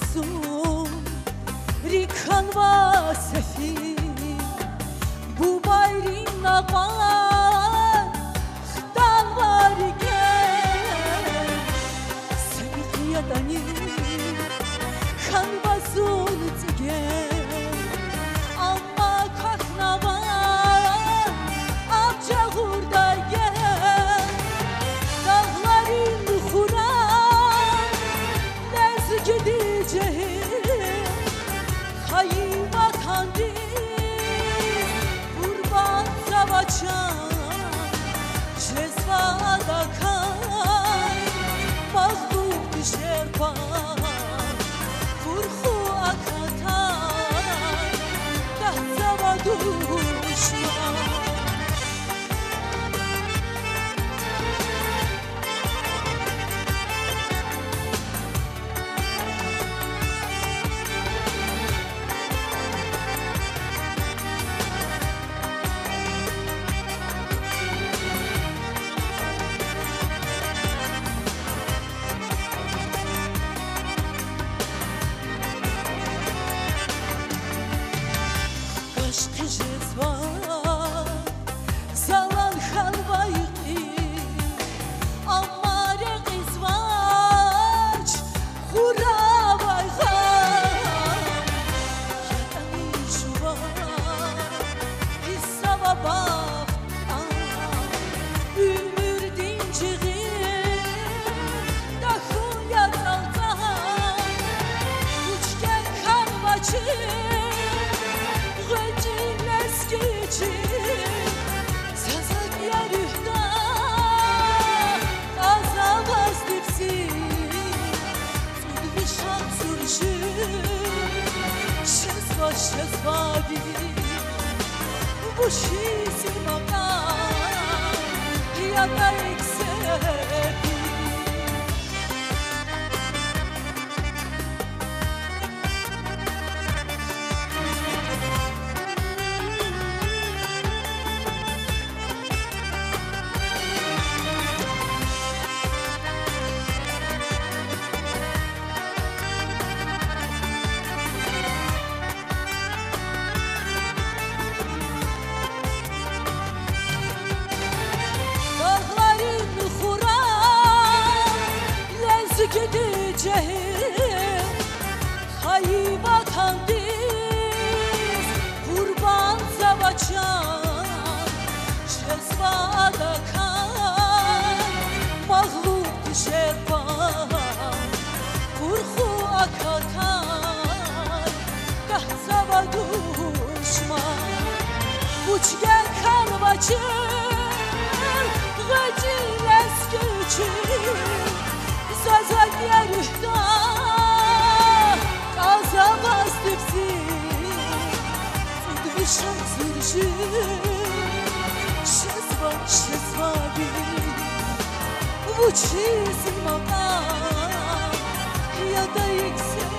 masum Rikanva sefil. Bu bayrin ağar savaşan Bu şizi maka Ya da eksebi Dağların gideceğim Hayı vatan biz Kurban savaşan Cezvada kan Mağlup düşer bak Kurhu Kahzava düşman. Uç gel eskici Zazak şansırışı Şezva şezva bir. Bu çizim ama Ya da yüksek